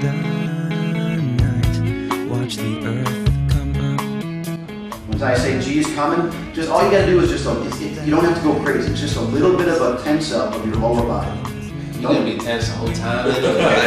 the night, watch the earth come up. I say G is coming, just all you gotta do is just, a, it's, it, you don't have to go crazy, it's just a little bit of a tense up of your lower body. You don't be tense the whole time.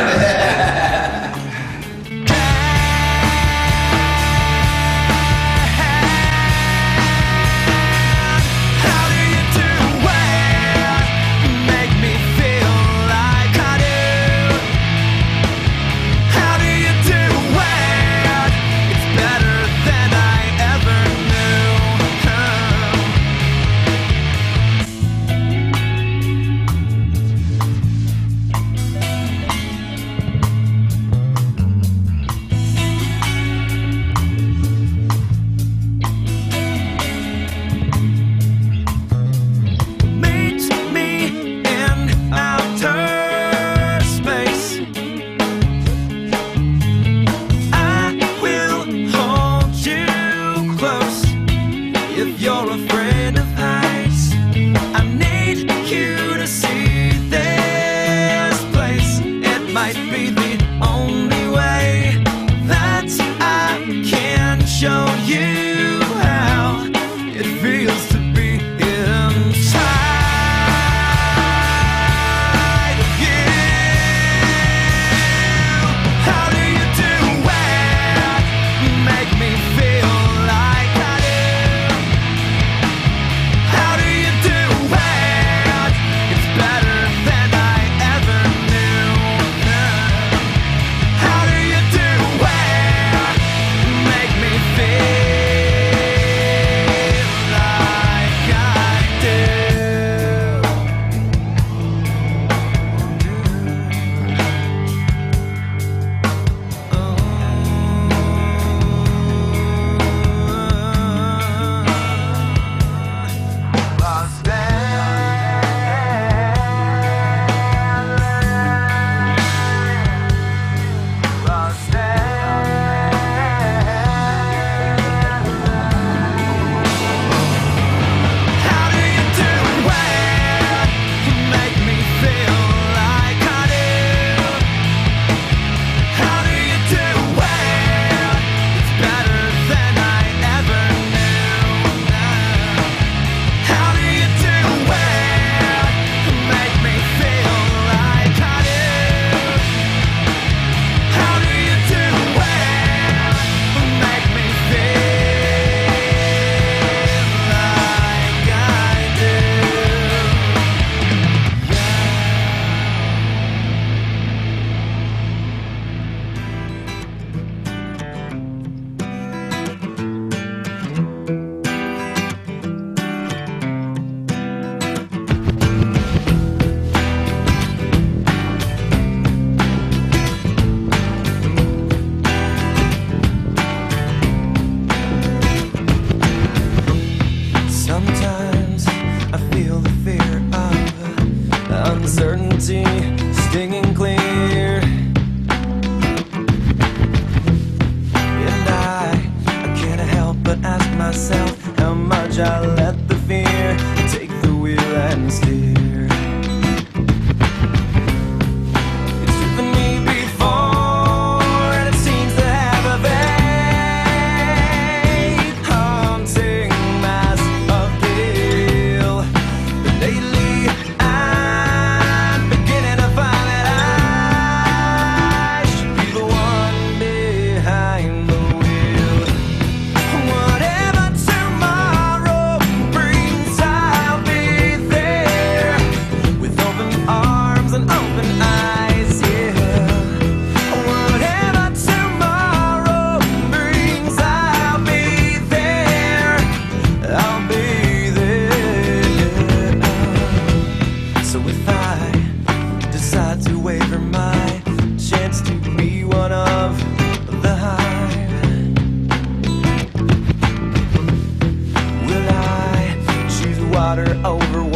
water over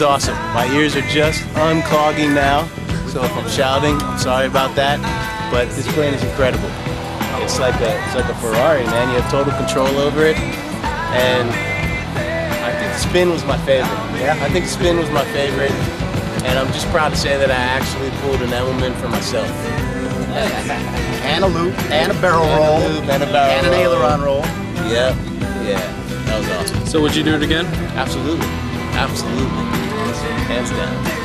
it? It awesome. My ears are just unclogging now, so if I'm shouting, I'm sorry about that. But this plane is incredible. It's like a it's like a Ferrari, man. You have total control over it, and I think the spin was my favorite. Yeah, I think the spin was my favorite, and I'm just proud to say that I actually pulled an element for myself. And a loop, and a barrel And a roll, loop, and a barrel and an roll. aileron roll. Yep, yeah, that was awesome. So would you do it again? Absolutely, absolutely, hands down.